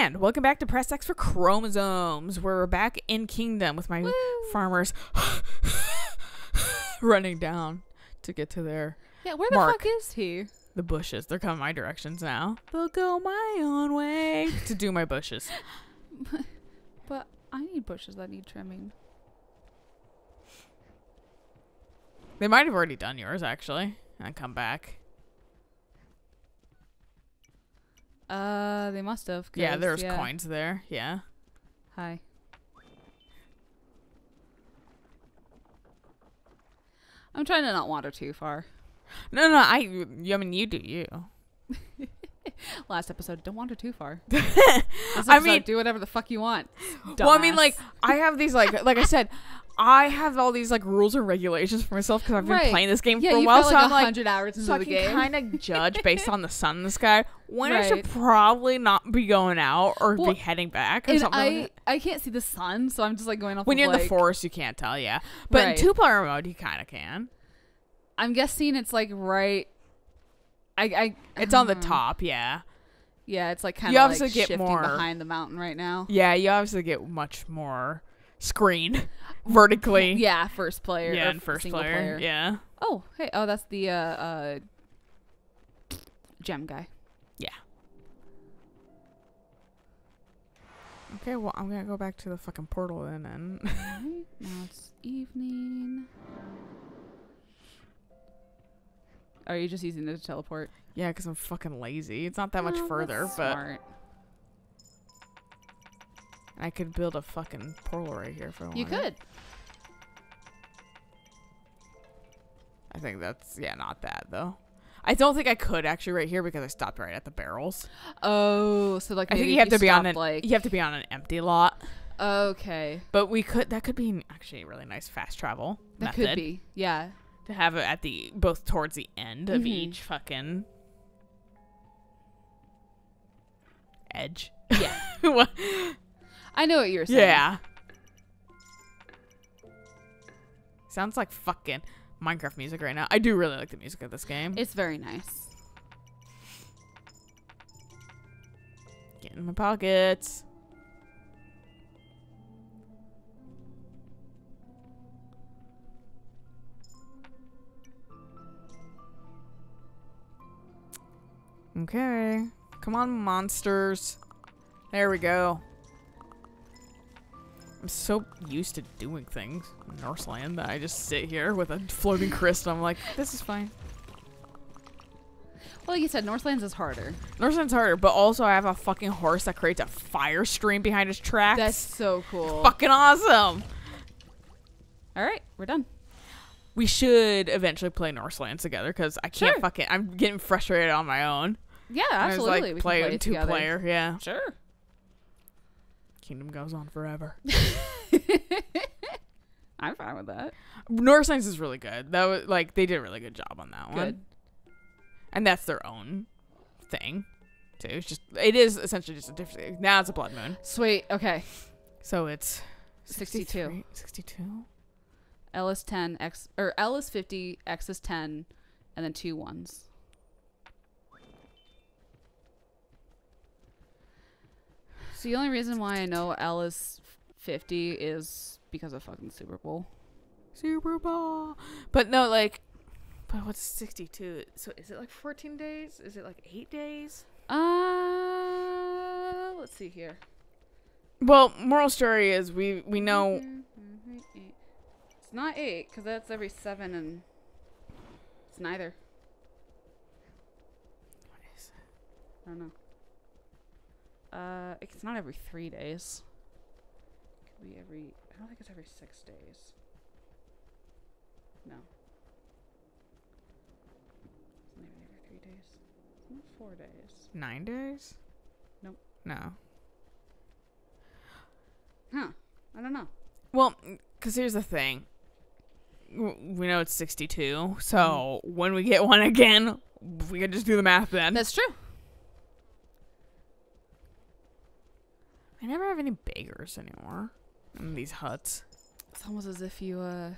And welcome back to Press X for Chromosomes. We're back in Kingdom with my Woo. farmers running down to get to their Yeah, where the Mark. fuck is he? the bushes. They're coming my directions now. They'll go my own way to do my bushes. But I need bushes that need trimming. They might have already done yours actually, and come back. Uh, they must have. Yeah, there's yeah. coins there. Yeah. Hi. I'm trying to not wander too far. No, no, I. I mean, you do you. Last episode, don't wander too far. I episode, mean- do whatever the fuck you want. Well, I mean, like I have these like like I said, I have all these like rules and regulations for myself because I've been Right. playing this game yeah, for a while. got so like I'm like, hundred hours into so I the can game. kind of judge based on the sun in the sky when I should probably not be going out or Well, be heading back or something. I, like that. I can't see the sun, so I'm just like going off. When you're in the forest, you can't tell, yeah. But Right. in two player mode, you kind of can. I'm guessing it's like right. I, I It's on the uh, top, yeah. Yeah, it's like kind You of obviously like get shifting more- behind the mountain right now. Yeah, you obviously get much more screen vertically. Yeah, first player. yeah, or in first single player. Yeah. Oh, hey, oh, that's the uh, uh, gem guy. Yeah. Okay, well, I'm gonna go back to the fucking portal then, and Alright, now it's evening. Are you just using it to teleport? yeah, because I'm fucking lazy. It's not that much Oh, further, that's but smart. I could build a fucking portal right here I wanted. you could. I think that's yeah, not that though. I don't think I could actually right here because I stopped right at the barrels. Oh, so like I think you have to be on an like you have to be on an empty lot. okay, But we could that could be actually a really nice fast travel that could be yeah. to have it at the both towards the end of Mhm. each fucking edge. Yeah. I know what you're saying. yeah. Sounds like fucking Minecraft music right now. I do really like the music of this game. it's very nice. Get in my pockets. Okay. Come on, monsters. There we go. I'm so used to doing things in Norseland that I just sit here with a floating crystal. I'm like, this is fine. Well, like you said, Norselands is harder. Norseland's harder, but also I have a fucking horse that creates a fire stream behind his tracks. That's so cool. fucking awesome. All right, we're done. We should eventually play Norselands together because I can't Sure. fucking. I'm getting frustrated on my own. Yeah, And I was absolutely. like we play, play it two together. player. Yeah, Sure. Kingdom goes on forever. I'm fine with that. Norselands is really good. That was like they did a really good job on that one. Good. and that's their own thing too. It's just it is essentially just a different. Now it's a blood moon, Sweet. Okay. so it's 62. 62. L is 10, X or L is 50, X is 10, and then two ones. So the only reason why I know L is 50 is because of fucking Super Bowl. Super Bowl. But no, like, but what's 62? So is it like 14 days? Is it like eight days? Uh, let's see here. Well, moral story is we we know It's not eight because that's every seven, and it's neither. I don't know. Uh, it's not every three days. It could be every. I don't think it's every six days. No. It's not even every three days. It's not four days. nine days. Nope. No. Huh. I don't know. Well, because here's the thing. We know it's 62, so when we get one again, we can just do the math then. That's true. I never have any beggars anymore in these huts. It's almost as if you, uh.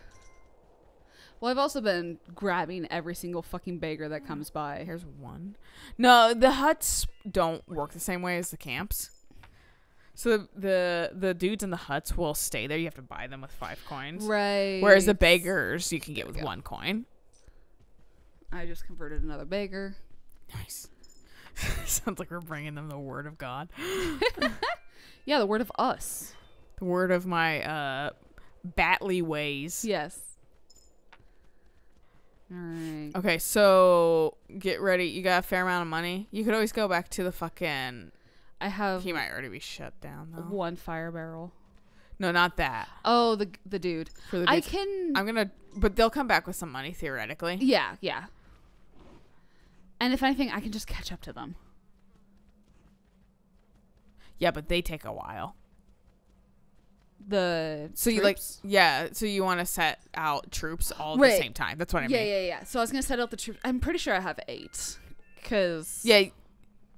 Well, I've also been grabbing every single fucking beggar that comes by. Here's one. No, the huts don't work the same way as the camps. So the, the the dudes in the huts will stay there. You have to buy them with five coins. Right. Whereas the beggars you can get with one coin. I just converted another beggar. Nice. Sounds like we're bringing them the word of God. Yeah, the word of us. The word of my uh Batley ways. Yes. All right. Okay, so get ready. You got a fair amount of money. You could always go back to the fucking. I have He might already be shut down though. one fire barrel. No, not that. Oh, the the dude. For the I can. I'm gonna, but they'll come back with some money theoretically. yeah, yeah. And if anything, I can just catch up to them. Yeah, but they take a while. The So you like, yeah. So you want to set out troops all at Right. the same time. That's what I yeah, mean. Yeah yeah, yeah. So I was gonna set out the troops. I'm pretty sure I have eight, cause Yeah.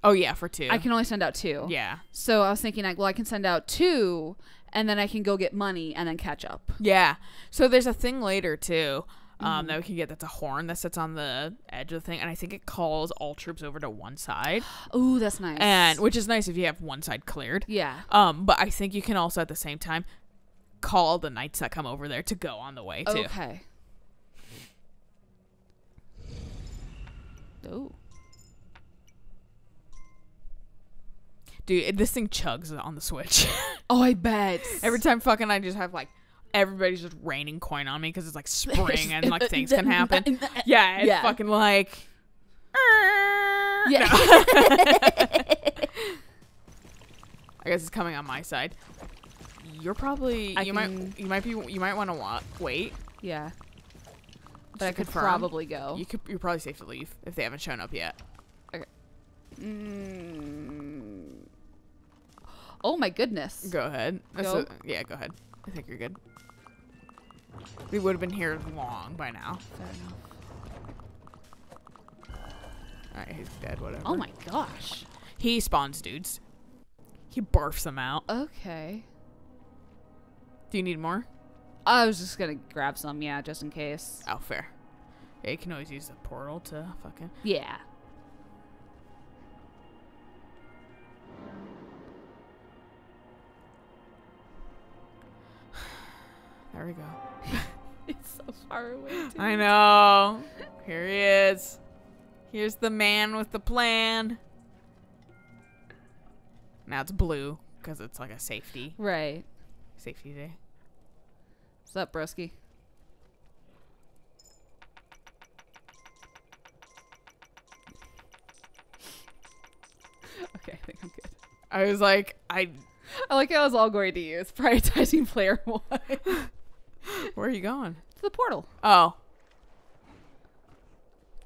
Oh yeah, for two. I can only send out two. Yeah. So I was thinking, like, well, I can send out two, and then I can go get money and then catch up. Yeah. So there's a thing later too. Um, Mm-hmm. that we can get that's a horn that sits on the edge of the thing, and I think it calls all troops over to one side, oh that's nice. and which is nice if you have one side cleared. yeah, Um, but I think you can also at the same time call the knights that come over there to go on the way too. okay. Ooh. Dude, this thing chugs on the switch. Oh, I bet. Every time fucking I just have like everybody's just raining coin on me because it's like spring and like things can happen. Yeah, it's Yeah. fucking like. Yeah. No. I guess it's coming on my side. You're probably I you can- might you might be you might want to wa- wait. yeah. just But I could confirm. probably go. You could you're probably safe to leave if they haven't shown up yet. Okay. Mm. Oh my goodness. Go ahead. Go? a- yeah, go ahead. I think you're good. We would have been here long by now. Fair enough. Alright, he's dead, whatever. Oh my gosh. He spawns dudes. He barfs them out. Okay. Do you need more? I was just gonna grab some, yeah, just in case. Oh, fair. Yeah, you can always use the portal to fucking. Yeah. There we go. It's so far away. I know. Here he is. Here's the man with the plan. Now it's blue because it's like a safety Right. safety day. What's up, broski? okay, I think I'm good. I was like, I. I like how I was all going to use prioritizing player one. Where are you going? to the portal. Oh,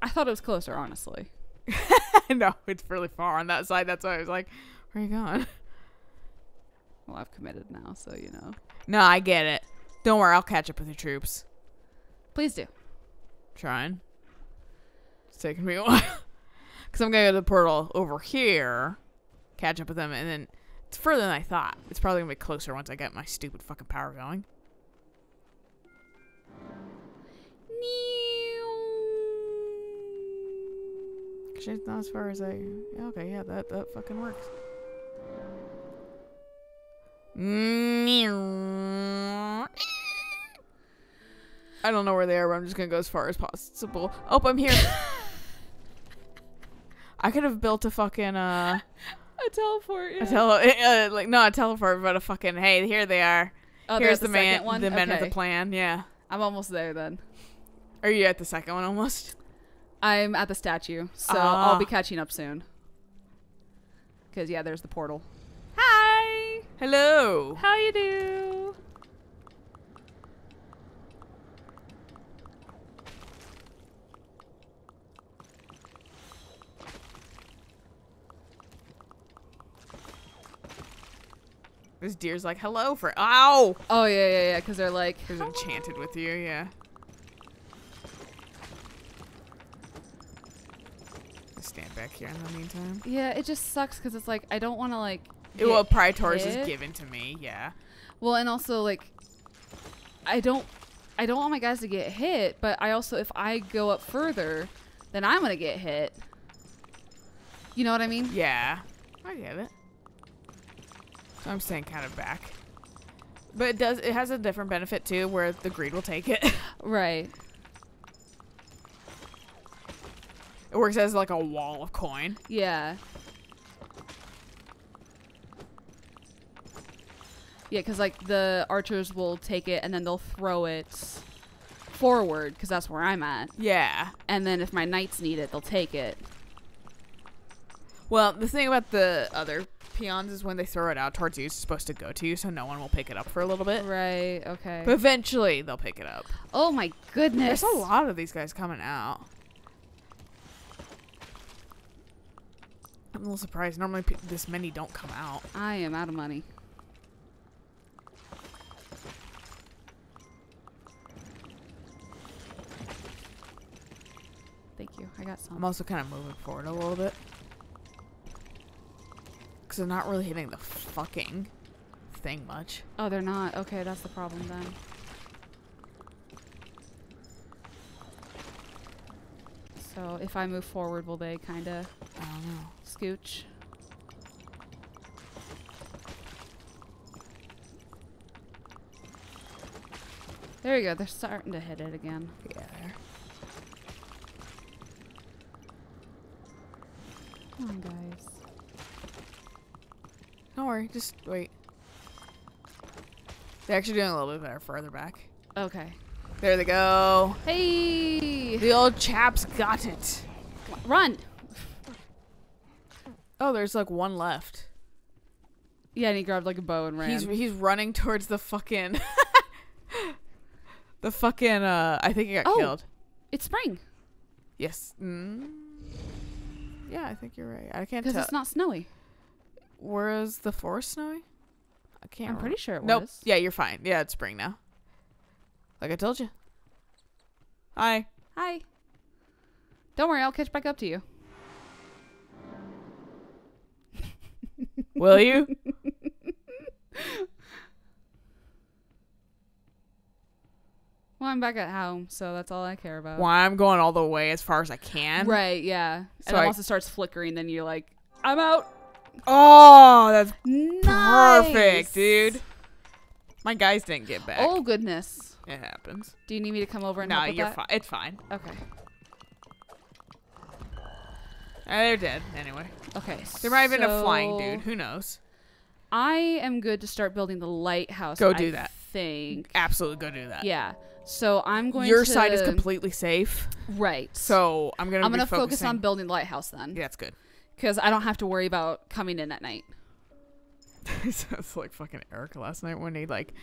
I thought it was closer, honestly. no, it's really far on that side. That's why I was like, where are you going? Well, I've committed now, so you know. No, I get it. Don't worry, I'll catch up with your troops. Please do. Trying. It's taking me a while. Because I'm going to go to the portal over here, catch up with them, and then it's further than I thought. It's probably going to be closer once I get my stupid fucking power going. It's not as far as I. Yeah, okay, yeah, that, that fucking works. I don't know where they are, but I'm just gonna go as far as possible. Oh, I'm here. I could have built a fucking uh, A teleport. a tele, uh, like no, a teleport, but a fucking hey, here they are. Oh, Here's the, the man, one. the men Okay. the plan. Yeah. I'm almost there then. Are you at the second one almost? I'm at the statue, so I'll Ah. be catching up soon. Cause yeah, there's the portal. Hi. Hello. How you do? This deer's like hello for ow. Oh yeah, yeah, yeah. Cause they're like, They're enchanted with you? Yeah. Just stand back here in the meantime. yeah. It just sucks because it's like I don't want to like. It, well, Praetor's is given to me. Yeah. Well, and also like, I don't, I don't want my guys to get hit, but I also if I go up further, then I'm gonna get hit. You know what I mean? Yeah. I get it. So I'm staying kind of back. But it does. It has a different benefit too, where the greed will take it. Right. It works as like a wall of coin. Yeah. Yeah, because like the archers will take it and then they'll throw it forward because that's where I'm at. Yeah. And then if my knights need it, they'll take it. Well, the thing about the other peons is when they throw it out towards you, it's supposed to go to you, so no one will pick it up for a little bit. Right. Okay. But eventually, they'll pick it up. oh my goodness. There's a lot of these guys coming out. I'm a little surprised. Normally, this many don't come out. I am out of money. Thank you. I got some. I'm also kind of moving forward a little bit. Because I'm not really hitting the fucking thing much. Oh, they're not. Okay, that's the problem then. So if I move forward, will they kind of I don't know. Scooch? There you go. They're starting to hit it again. Yeah. Come on, guys. Don't worry. Just wait. They're actually doing a little bit better further back. Okay. There they go. Hey! The old chaps got it. Run! Oh, there's like one left. Yeah, and he grabbed like a bow and ran. He's he's running towards the fucking the fucking uh I think he got Oh. killed. it's spring Yes. Mm. Yeah, I think you're right. I can't because tell. it's not snowy. Where is the forest snowy? I can't. I'm remember. pretty sure it Nope. was. Yeah, you're fine. Yeah, it's spring now. Like I told you. Hi. Hi. Don't worry, I'll catch back up to you. Will you? Well, I'm back at home, so that's all I care about. well, I'm going all the way as far as I can. Right, yeah. So and then I- once it starts flickering, then you're like, I'm out. Oh, that's Nice. perfect, dude. My guys didn't get back. Oh, goodness. It happens. Do you need me to come over and No, help you're fine. It's fine. Okay. Uh, they're dead anyway. Okay. There might have been a flying dude. Who knows? I am good to start building the lighthouse. Go I do that. Think. Absolutely go do that. Yeah. So I'm going to. Your to side is completely safe. right. So I'm gonna I'm gonna focus on building the lighthouse then, Yeah, that's good. because I don't have to worry about coming in at night. Sounds like fucking Eric last night when he like,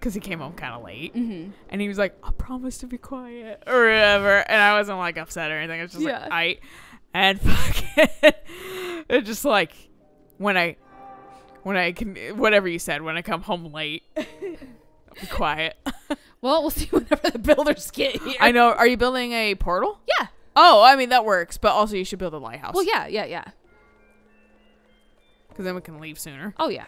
cause he came home kind of late Mm-hmm. and he was like, "I promise to be quiet" or whatever, and I wasn't like upset or anything. I was just Yeah. like, "I," and fucking, it's just like when I, when I can, whatever you said, when I come home late, I'll be quiet. Well, we'll see whenever the builders get here. I know. Are you building a portal? Yeah. Oh, I mean that works, but also you should build a lighthouse. Well, yeah, yeah, yeah. because then we can leave sooner. Oh yeah.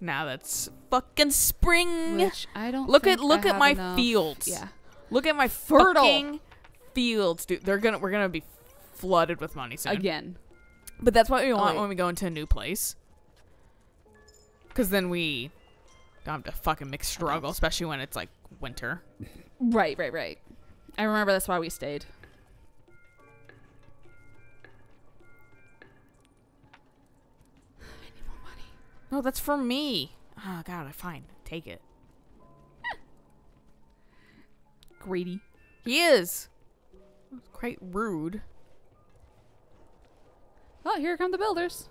Now that's fucking spring. Which I don't Look at look I at my enough- fields. Yeah. Look at my Fertile. fucking fields, dude. They're gonna we're gonna be flooded with money soon. Again. But that's what we want wait. when we go into a new place. Cause then we don't have to fucking make struggle, especially when it's like winter. Right, right, right. I remember that's why we stayed. I need more money. No, that's for me. Oh god, I fine. Take it. Greedy. He is. Quite rude. Oh, here come the builders.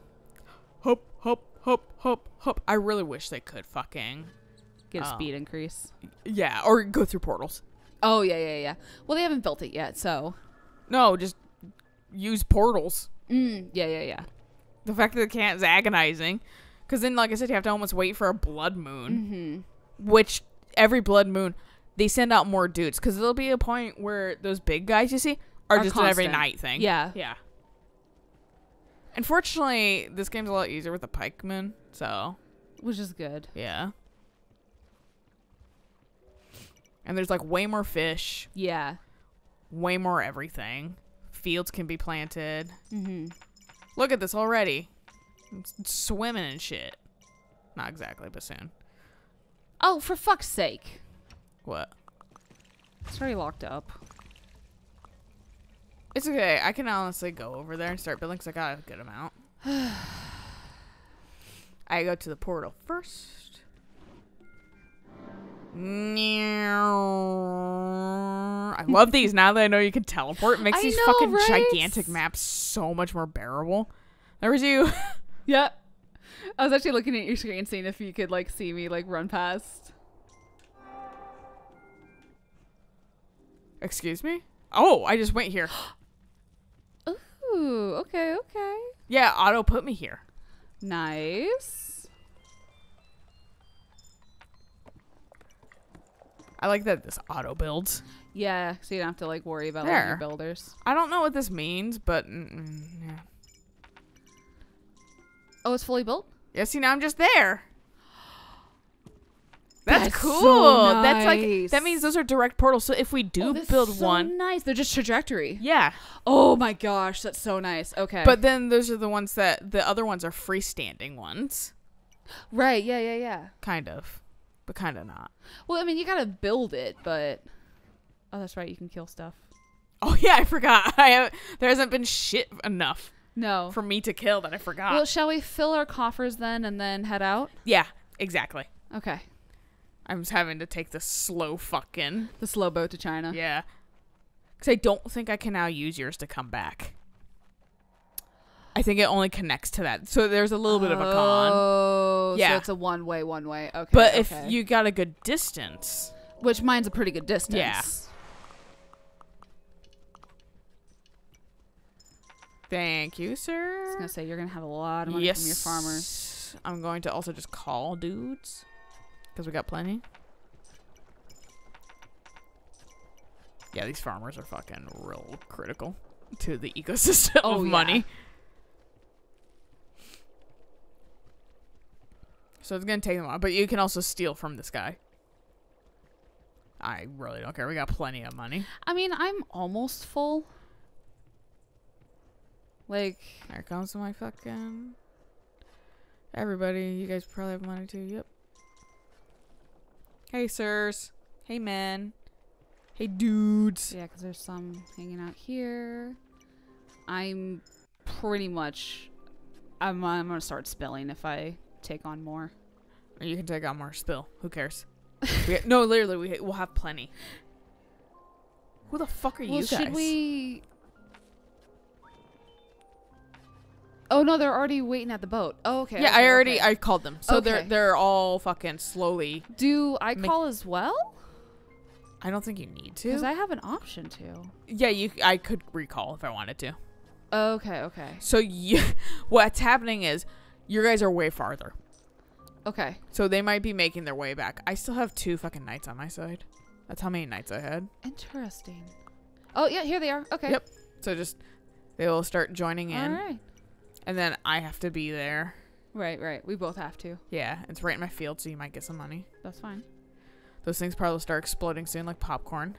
Hop, hop, hop, hop, hop. I really wish they could fucking Get a Oh. speed increase. yeah, or go through portals. Oh yeah, yeah, yeah. Well, they haven't built it yet, so. No, just use portals. Mm, yeah, yeah, yeah. The fact that they can't is agonizing. Because then, like I said, you have to almost wait for a blood moon, Mm-hmm. which every blood moon they send out more dudes. Because there'll be a point where those big guys you see are, Are just an every night thing. Yeah. yeah. Unfortunately, this game's a lot easier with the pikeman, So Which is good. yeah. And there's like way more fish, Yeah. way more everything. Fields can be planted. Mm-hmm. Look at this already. It's swimming and shit. Not exactly, but soon. Oh, for fuck's sake! What? It's already locked up. It's okay. I can honestly go over there and start building because I got a good amount. I go to the portal first. I love these now that I know you can teleport. It makes I these know, fucking right? gigantic maps so much more bearable. There was you. Yep. I was actually looking at your screen, seeing if you could like see me like run past. Excuse me? Oh, I just went here. Ooh, okay, okay. Yeah, auto put me here. Nice. I like that this auto builds. Yeah, so you don't have to like worry about like, There. builders. I don't know what this means, but mm, mm, yeah. Oh, it's fully built. Yeah, see now I'm just there. That's, That's cool. so That's like that means those are direct portals. So if we do Oh, build so one, nice. They're just trajectory. yeah. Oh my gosh, that's so nice. Okay. But then those are the ones that the other ones are freestanding ones, right, yeah, yeah, yeah. kind of, but kind of not. Well, I mean, you gotta build it, but oh, that's right. You can kill stuff. Oh yeah, I forgot. I have, there hasn't been shit enough No. for me to kill that I forgot. Well, shall we fill our coffers then and then head out? yeah, exactly. Okay. I'm just having to take the slow fucking The slow boat to China. yeah, because I don't think I can now use yours to come back. I think it only connects to that, so there's a little bit of a con. Oh, Yeah. So it's a one way, one way. Okay. But if you got a good distance, which mine's a pretty good distance. Yeah. thank you, sir. I was gonna say you're gonna have a lot of money yes, from your farmers. I'm going to also just call dudes because we got plenty. Yeah, these farmers are fucking real critical to the ecosystem Oh, of yeah. money. So it's gonna take them a while, but you can also steal from this guy. I really don't care. We got plenty of money. I mean, I'm almost full. Like, There comes my fucking. Everybody, you guys probably have money too. Yep. Hey, sirs. Hey, men. Hey, dudes. yeah, because there's some hanging out here. I'm pretty much. I'm, I'm gonna start spilling if I take on more. You can take on more spill. Who cares? we, no, literally, we, we'll have plenty. Who the fuck are well, you guys? should we? Oh no, they're already waiting at the boat. Oh, okay. Yeah, okay, I already okay. I called them, so they're they're all fucking slowly. Do I call as well? I don't think you need to. Because. I have an option to. yeah, you. I could recall if I wanted to. Okay, okay, So you, what's happening is, you guys are way farther. okay. So they might be making their way back. I still have two fucking knights on my side. That's how many knights I had. Interesting. Oh yeah, here they are. Okay. Yep. So just they will start joining in, right. And then I have to be there. Right, right. We both have to. Yeah, it's right in my field, so you might get some money. That's fine. Those things probably will start exploding soon, like popcorn.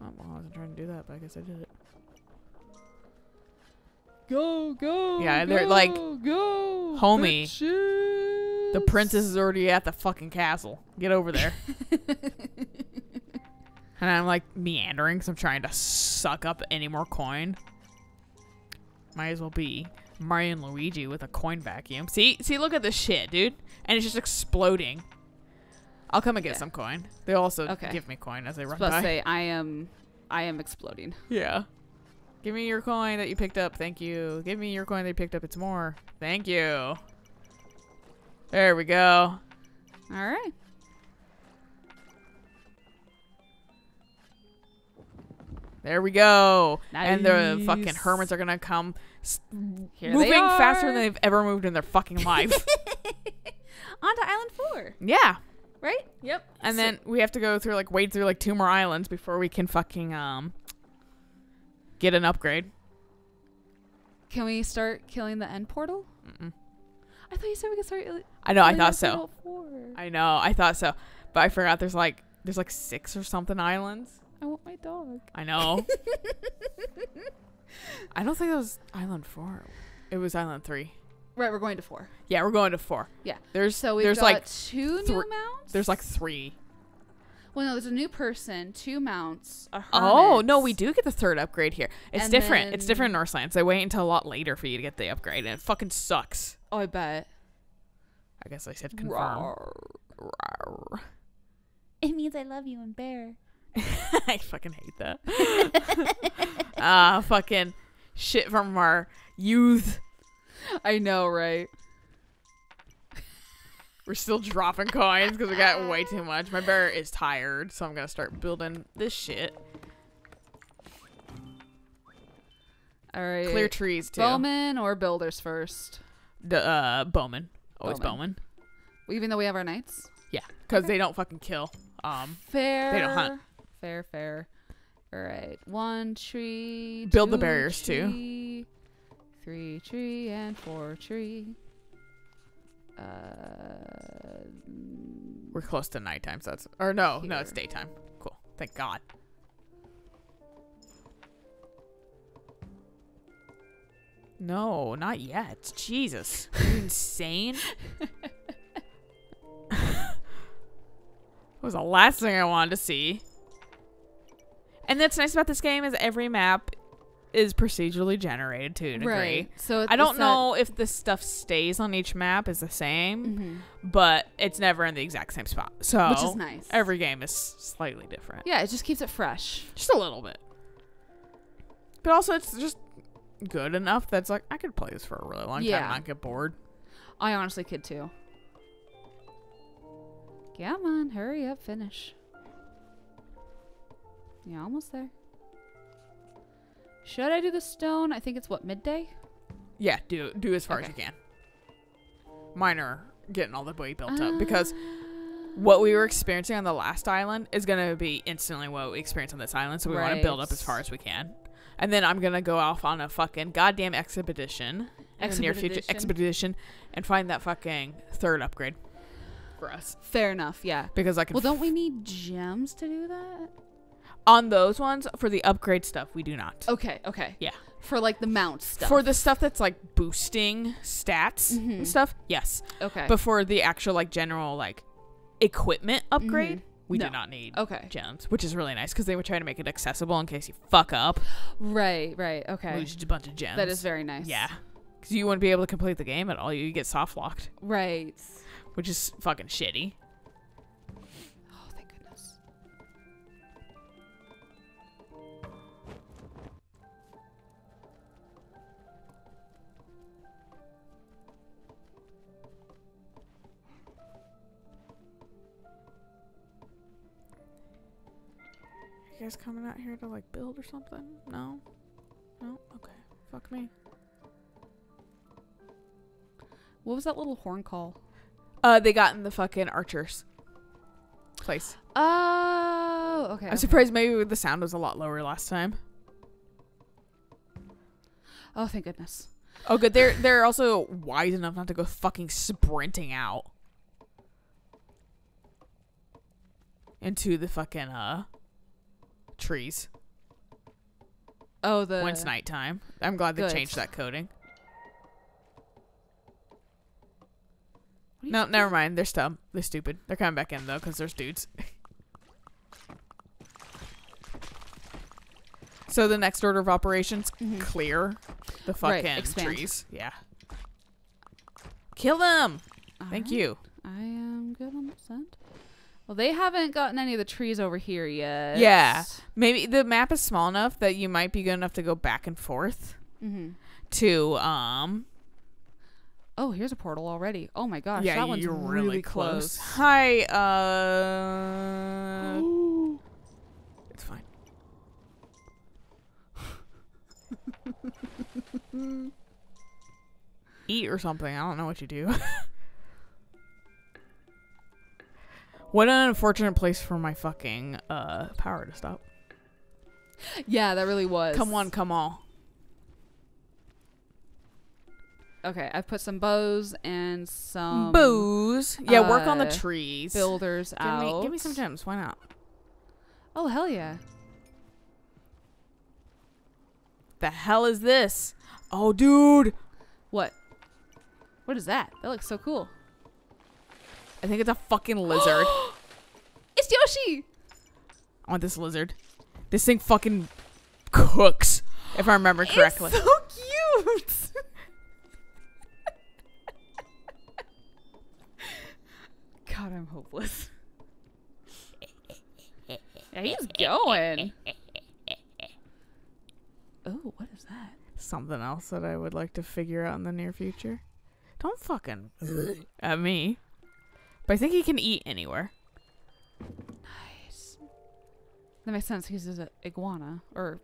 Oh, well, I wasn't trying to do that, but I guess I did it. Go, go. Yeah, they're like, go. "Homie, The princess is already at the fucking castle. Get over there. and I'm like meandering because I'm trying to suck up any more coin. Might as well be Mario and Luigi with a coin vacuum. See, see, look at this shit, dude. And it's just exploding. I'll come and get Yeah. some coin. They also Okay. give me coin as they run about by. say I am, I am exploding. Yeah. Give me your coin that you picked up. Thank you. Give me your coin that you picked up. It's more. Thank you. There we go. All right. There we go. And the fucking hermits are gonna come Here moving faster than they've ever moved in their fucking life. On to Island Four, yeah. right? Yep. And So- then we have to go through like wade through like two more islands before we can fucking um get an upgrade. can we start killing the end portal? Mm-mm. I thought you said we could start. I know, I thought so. Four. I know, I thought so. But I forgot there's like there's like six or something islands. I want my dog. I know. I don't think that was Island Four. It was Island Three. Right, we're going to four. Yeah, we're going to four. Yeah. There's So we've there's got like two thr- new mounts. there's like three. well, no, there's a new person, two mounts. A Oh no, we do get the third upgrade here. It's And different. It's different in Norselands. They wait until a lot later for you to get the upgrade, and it fucking sucks. Oh, I bet. I guess I said confirm. Rawr. It means I love you and bear. I fucking hate that. Ah, fucking shit from our youth. I know, right? We're still dropping coins because we got way too much. My bear is tired, so I'm gonna start building this shit. All right. Clear trees too. Bowman or builders first? D- uh, Bowman. Always Bowman. Bowman. Even though we have our knights. Yeah, because they don't fucking kill. Um, Fair. They don't hunt. Fair, fair. All right. One tree. Build the barriers, too. tree, Three tree and four tree. Uh, we're close to nighttime, so that's or no, no, it's daytime. Cool. Thank God. No, not yet. Jesus, insane. that was the last thing I wanted to see. And that's nice about this game is every map is procedurally generated to a degree. right. So I don't know if the stuff stays on each map is the same, Mhm. but it's never in the exact same spot. So Which is nice. Every game is slightly different, Yeah, it just keeps it fresh. just a little bit. But also, it's just good enough that's like I could play this for a really long time and not get bored. I honestly could too. Come on, hurry up, finish. Yeah, almost there. Should I do the stone? I think it's what midday. Yeah, do do as far as you can. Mine are getting all the way built up because uh, what we were experiencing on the last island is going to be instantly what we experience on this island. So we want to build up as far as we can. And then I'm going to go off on a fucking goddamn expedition in the near future Expedition. expedition and find that fucking third upgrade for us Fair enough. Yeah. because I can Well, don't we need gems to do that? On those ones for the upgrade stuff we do not. Okay. Okay. Yeah. For like the mount stuff. For the stuff that's like boosting stats Mhm. and stuff, yes. okay. But for the actual like general like equipment upgrade, we No. do not need okay. gems, which is really nice because they were trying to make it accessible in case you fuck up, Right. Right. Okay. lose a bunch of gems. That is very nice. yeah, because you wouldn't be able to complete the game at all. You get soft locked, Right. which is fucking shitty. Guys coming out here to like build or something? No, no. Okay, fuck me. What was that little horn call? Uh, they got in the fucking archers place. Oh, okay. I'm okay. surprised maybe the sound was a lot lower last time. Oh, thank goodness. Oh, good. They're they're also wise enough not to go fucking sprinting out into the fucking uh trees Oh, the when it's nighttime. I'm glad they Good. changed that coding. No, never mind. They're dumb. They're stupid. They're coming back in though because there's dudes. so the next order of operations: Mhm. clear the Right, fucking expand. trees. Yeah. Kill them. Thank Alright. you. I am good on that side. Well, they haven't gotten any of the trees over here yet. Yeah. Maybe the map is small enough that you might be good enough to go back and forth Mm-hmm. to um Oh, here's a portal already. Oh my gosh, yeah, that one's you're really, close. close. Hi, uh It's fine. Eat or something. I don't know what you do. what an unfortunate place for my fucking uh power to stop. yeah, that really was. Come on, come on. Okay, I've put some bows and some Booze. Yeah, work on the uh, trees. builders give out. me, give me some gems. Why not? Oh hell yeah! The hell is this? Oh, dude. What? What is that? That looks so cool. I think it's a fucking lizard. It's Yoshi. I want this lizard. This thing fucking cooks, if I remember correctly. It's so cute. God, I'm hopeless. Yeah, he's going. Oh, what is that? Something else that I would like to figure out in the near future. Don't fucking at me. But I think he can eat anywhere. Nice. That makes sense. He's an iguana, or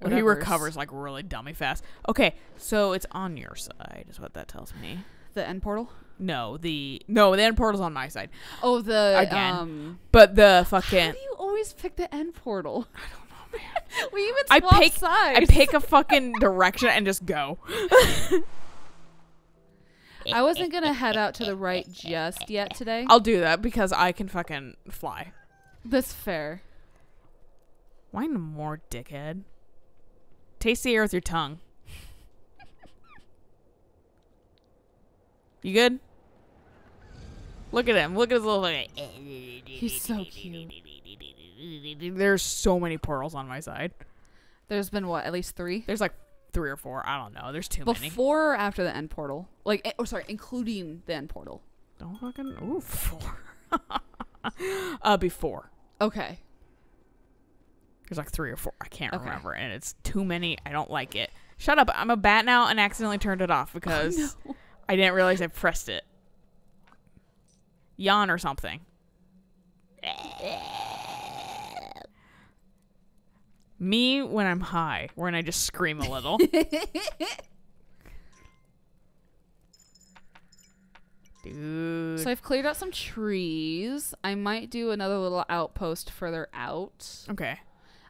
But he recovers like really dummy fast. Okay, so it's on your side, is what that tells me. the end portal. No, the no, the end portal's on my side. Oh, the Again. Um, But the how fucking do you always pick the end portal? I don't know, man. we even I pick- sides. I pick a fucking direction and just go. I wasn't gonna head out to the right just yet today. I'll do that because I can fucking fly. That's fair. Why no more, dickhead? Taste the air with your tongue. You good? Look at him. Look at his little. He's so cute. There's so many portals on my side. There's been what, at least three? There's like three or four. I don't know. There's too many. Before or after the end portal? Like, eh, oh, sorry, including the end portal. Don't fucking. Ooh, four. uh, before. Okay. There's like three or four. I can't Okay. remember, and it's too many. I don't like it. Shut up. I'm a bat now and accidentally turned it off because no. I didn't realize I pressed it. Yawn or something. Me when I'm high, when I just scream a little. Dude. So I've cleared out some trees. I might do another little outpost further out. okay.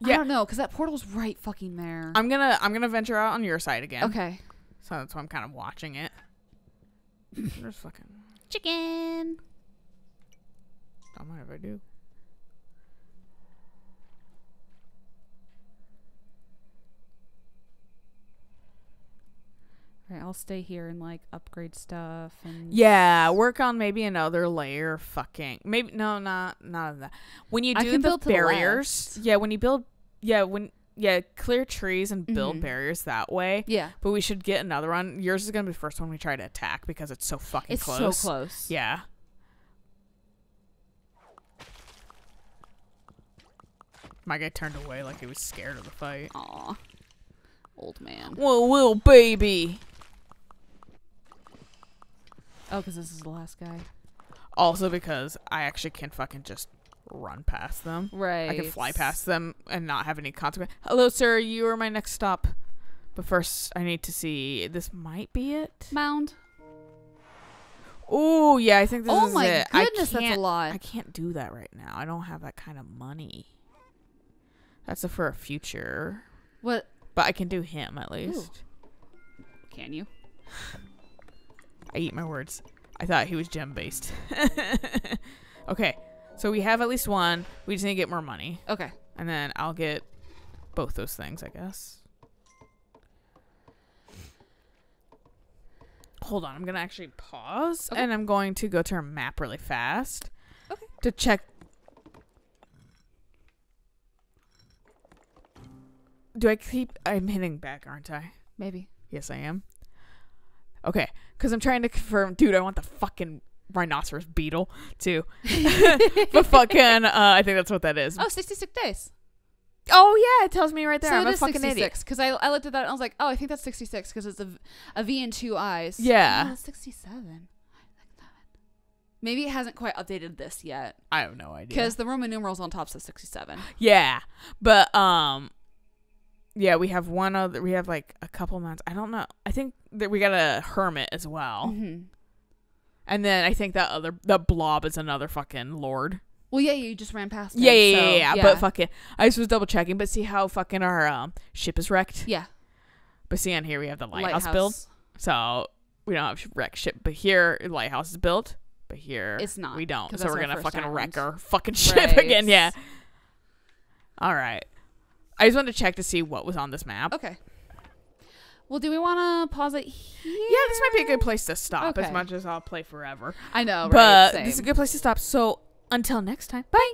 I don't know, because that portal's right fucking there. I'm gonna I'm gonna venture out on your side again. okay. So that's why I'm kind of watching it. There's fucking Chicken. don't mind if I do. Right, I'll stay here and like upgrade stuff and Yeah, work on maybe another layer. of Fucking maybe no, not not of that. When you I do the build to the barriers, yeah, when you build, yeah, when yeah, clear trees and build Mhm. barriers that way. Yeah. But we should get another one. Yours is gonna be the first one we try to attack because it's so fucking It's close. so close. Yeah. My guy turned away like he was scared of the fight. Aw. Old man. Whoa, whoa, baby. Oh, because this is the last guy. Also because I actually can fucking just run past them. Right. I can fly past them and not have any consequence. Hello, sir. You are my next stop. But first, I need to see. This might be it. Mound. Oh, yeah. I think this oh is my it. I goodness, that's a lot. I can't do that right now. I don't have that kind of money. That's a, for a future. what? But I can do him at least. Can you? I eat my words. I thought he was gem based. okay, so we have at least one. We just need to get more money, Okay. and then I'll get both those things, I guess. Hold on, I'm gonna actually pause, Okay. and I'm going to go to our map really fast. Okay. To check. Do I keep? I'm hitting back, aren't I? Maybe. Yes, I am. Okay, because I'm trying to confirm, dude. I want the fucking rhinoceros beetle too. but fucking, uh, I think that's what that is. Oh, 66 days. Oh yeah, it tells me right there. so I'm it a is fucking idiot. 66. Because I, I looked at that and I was like, oh, I think that's 66 because it's a, v- a V and two eyes. Yeah. Oh, 67. I like that. Maybe it hasn't quite updated this yet. I have no idea. Because the Roman numerals on top says 67. yeah, but um, yeah, we have one other. We have like a couple months. I don't know. I think that we got a hermit as well, hmm and then I think that other the blob is another fucking lord. Well, yeah, you just ran past Yeah, him, yeah, so, yeah, yeah, But fucking, I just was double checking. But see how fucking our um, ship is wrecked. yeah. But see on here we have the lighthouse, built, so we don't have wreck ship. But here lighthouse is built, but here It's not, We don't. So we're gonna fucking wreck our fucking ship Right. again. Yeah. All right. I just wanted to check to see what was on this map. Okay. Well, do we want to pause it here? Yeah, this might be a good place to stop as much as I'll play forever. I know, right? but Same. this is a good place to stop. So until next time, bye.